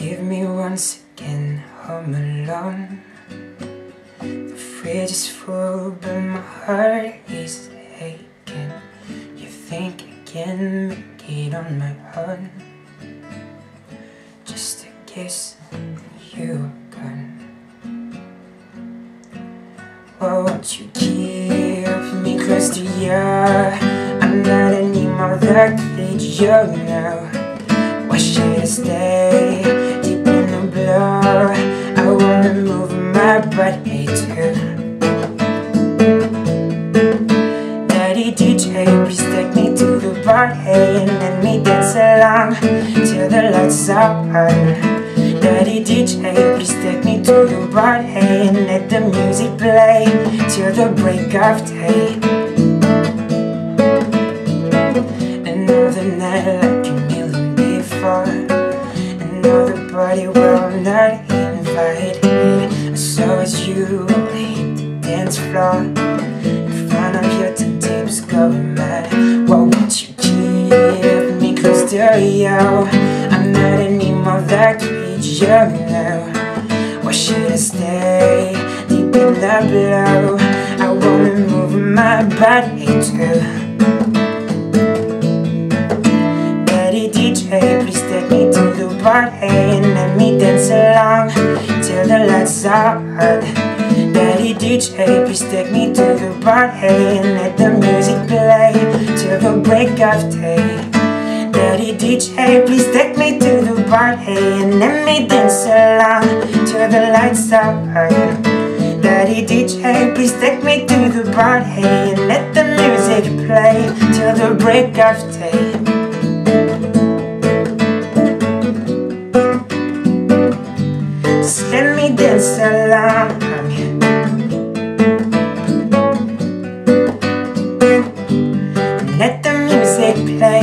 Leave me once again home alone. The fridge is full but my heart is aching. You think I can make it on my own? Just a kiss and you are gone Why won't you give me close to you? I'm not anymore that kid you know Why should I stay? Body too Daddy DJ, please take me to the bar Hey, and let me dance along Till the lights are on. Daddy DJ, please take me to the bar Hey, and let the music play Till the break of day. Another night like a million before. Another party where I'm not invited it's you hit the dance floor In front of your tapes going mad Why won't you keep me close to you? I'm not anymore that creature now Why should I stay deep in the blow? I wanna move my body too Daddy DJ, please take me to the party And let dance along till the lights are on Daddy DJ, please take me to the bar Hey, and let the music play till the break of day. Daddy DJ, please take me to the bar Hey, and let me dance along till the lights are on Daddy DJ, please take me to the bar Hey, and let the music play till the break of day Let the music play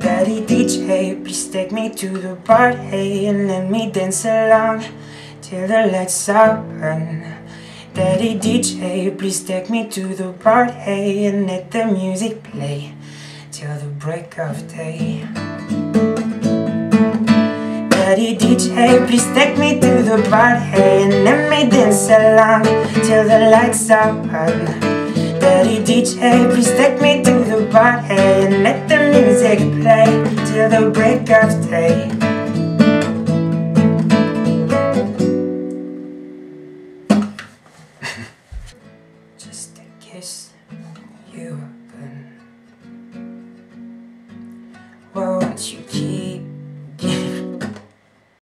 Daddy DJ, please take me to the party And let me dance along Till the lights are Daddy DJ, please take me to the party And let the music play Till the break of day Daddy DJ, please take me to the party And let me dance along till the lights are on Daddy DJ, please take me to the party And let the music play till the break of day